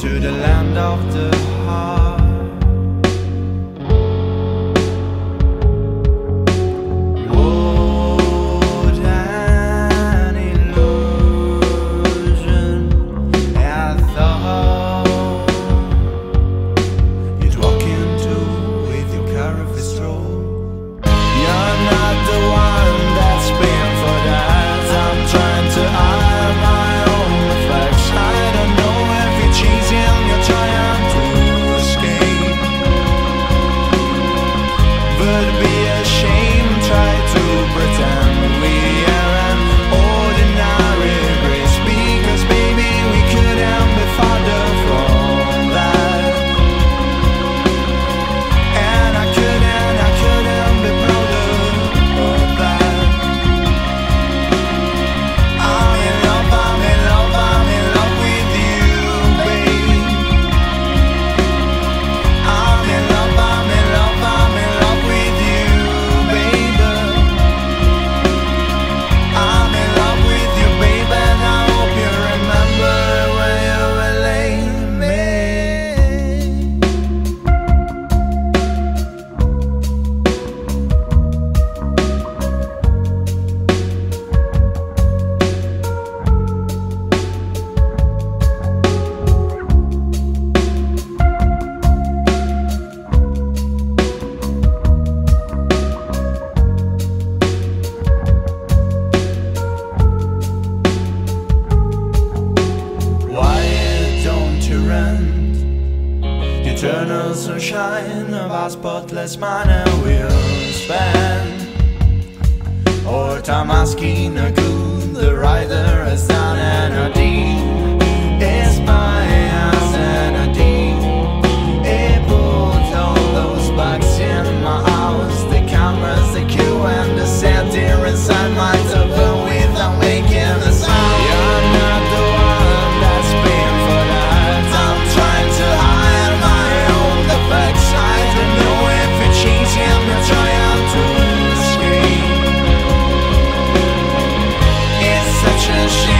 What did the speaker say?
to the land of the heart. eternal sunshine of our spotless mind we'll spend. Or time asking a goon The rider has done and a deed relationship